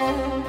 Oh.